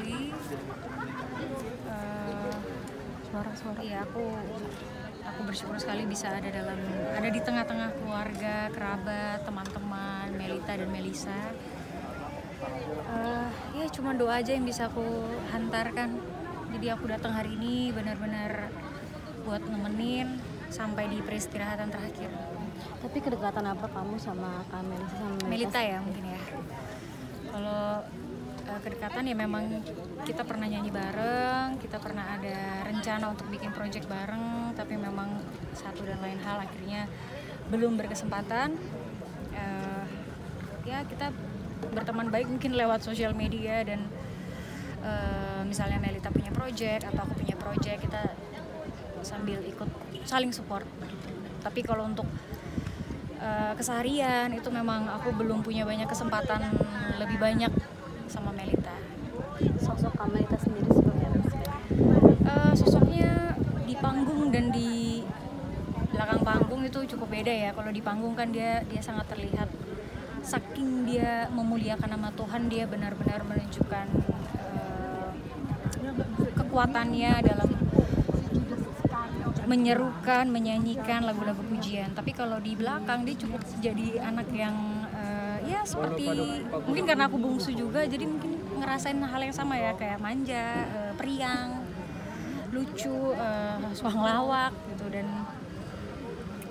sekali suara-suara. Uh, ya aku aku bersyukur sekali bisa ada dalam ada di tengah-tengah keluarga kerabat teman-teman Melita dan Melisa. Uh, ya cuma doa aja yang bisa aku hantarkan. Jadi aku datang hari ini benar-benar buat nemenin sampai di peristirahatan terakhir. Tapi kedekatan apa kamu sama Kak Melisa sama Melita? Melita ya mungkin ya. Kalau uh, kedekatan ya memang kita pernah nyanyi bareng, kita pernah ada rencana untuk bikin project bareng, tapi memang satu dan lain hal akhirnya belum berkesempatan. Uh, ya kita berteman baik mungkin lewat sosial media dan uh, misalnya Melita punya project atau aku punya project kita sambil ikut saling support. Tapi kalau untuk keseharian itu memang aku belum punya banyak kesempatan lebih banyak sama Melita. Sosok Kak Melita sendiri seperti apa sih? Uh, sosoknya di panggung dan di belakang panggung itu cukup beda ya. Kalau di panggung kan dia dia sangat terlihat saking dia memuliakan nama Tuhan dia benar-benar menunjukkan uh, kekuatannya dalam menyerukan, menyanyikan lagu-lagu pujian. Tapi kalau di belakang dia cukup jadi anak yang uh, ya seperti mungkin karena aku bungsu juga, jadi mungkin ngerasain hal yang sama ya kayak manja, uh, periang, lucu, uh, suang lawak gitu. Dan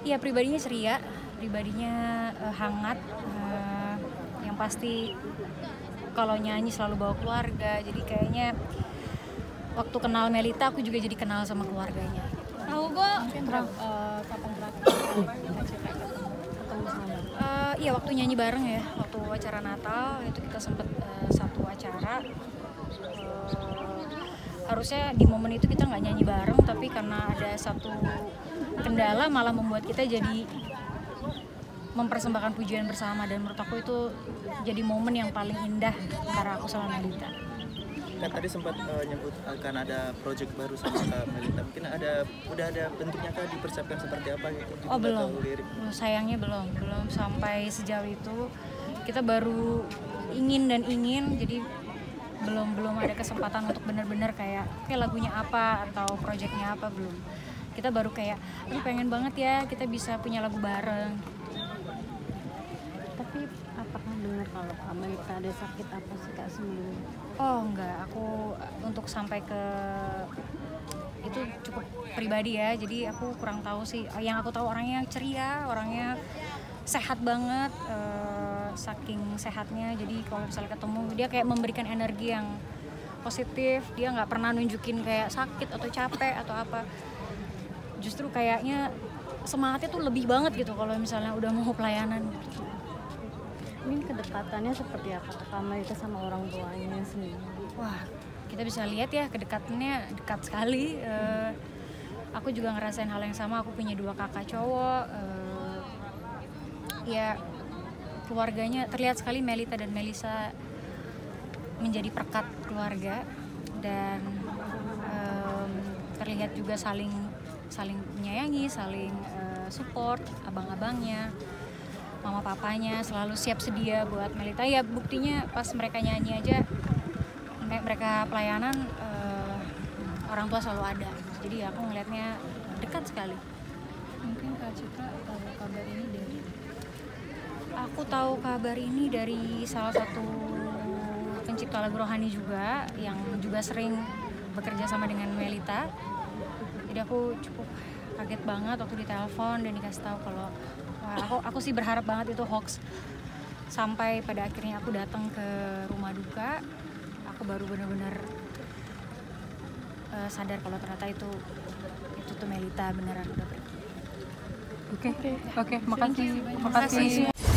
ya pribadinya ceria, pribadinya uh, hangat, uh, yang pasti kalau nyanyi selalu bawa keluarga. Jadi kayaknya waktu kenal Melita aku juga jadi kenal sama keluarganya. Tahu gue uh, kapan terakhir uh, iya waktu nyanyi bareng ya. Waktu acara Natal itu kita sempet uh, satu acara. Uh, harusnya di momen itu kita nggak nyanyi bareng tapi karena ada satu kendala malah membuat kita jadi mempersembahkan pujian bersama. Dan menurut aku itu jadi momen yang paling indah antara aku sama Melita. Kan tadi sempat uh, nyebut akan ada project baru sama Kak Melita. Mungkin ada udah ada bentuknya kah dipersiapkan seperti apa gitu? Oh belum. sayangnya belum. Belum sampai sejauh itu. Kita baru ingin dan ingin jadi belum belum ada kesempatan untuk benar-benar kayak kayak lagunya apa atau projectnya apa? Belum. Kita baru kayak aduh pengen banget ya kita bisa punya lagu bareng. Tapi apakah dengar kalau Kak Melita ada sakit apa sih Kak sebelumnya Oh enggak, aku untuk sampai ke itu cukup pribadi ya. Jadi aku kurang tahu sih. Yang aku tahu orangnya ceria, orangnya sehat banget, uh, saking sehatnya. Jadi kalau misalnya ketemu dia kayak memberikan energi yang positif. Dia nggak pernah nunjukin kayak sakit atau capek atau apa. Justru kayaknya semangatnya tuh lebih banget gitu kalau misalnya udah mau pelayanan. Gitu ini kedekatannya seperti apa pertama itu sama orang tuanya sendiri wah kita bisa lihat ya kedekatannya dekat sekali uh, aku juga ngerasain hal yang sama aku punya dua kakak cowok uh, ya keluarganya terlihat sekali Melita dan Melisa menjadi perkat keluarga dan um, terlihat juga saling saling menyayangi saling uh, support abang-abangnya mama papanya selalu siap sedia buat Melita. Ya buktinya pas mereka nyanyi aja mereka pelayanan uh, orang tua selalu ada. Jadi aku ngelihatnya dekat sekali. Mungkin kak Citra tahu kabar ini dari aku tahu kabar ini dari salah satu pencipta lagu rohani juga yang juga sering bekerja sama dengan Melita jadi aku cukup kaget banget waktu ditelepon dan dikasih tahu kalau aku aku sih berharap banget itu hoax sampai pada akhirnya aku datang ke rumah duka aku baru benar-benar uh, sadar kalau ternyata itu itu tuh Melita beneran udah Oke, okay. oke, okay. makasih, makasih. makasih.